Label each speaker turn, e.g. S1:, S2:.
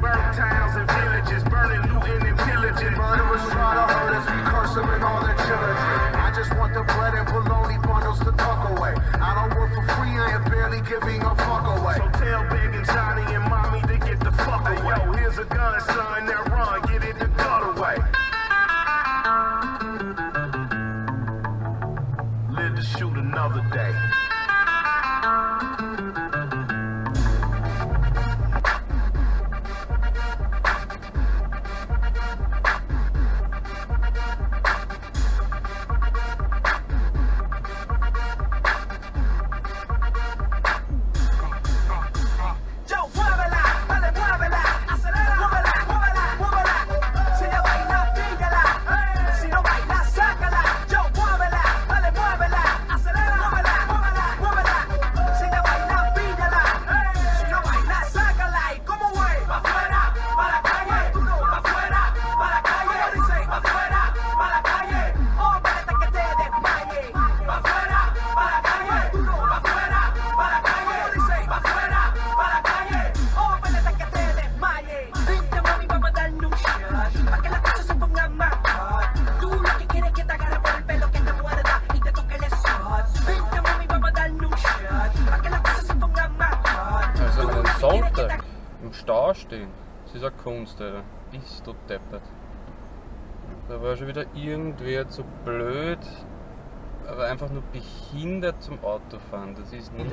S1: burn towns and villages, burning, looting, and pillaging.
S2: Murderers try to hurt us, we curse them and all their children. I just want the bread and bologna bundles to tuck away. I don't work for free, I am barely giving a fuck away.
S1: So tell Big and Johnny and Mommy to get the fuck away. Yo, here's a gun, son, now run, get it the gut away. Live to shoot another day.
S3: Stau stehen, das ist eine Kunst, Alter. Bist du deppert. Da war schon wieder irgendwer zu blöd, aber einfach nur behindert zum Autofahren. Das ist nicht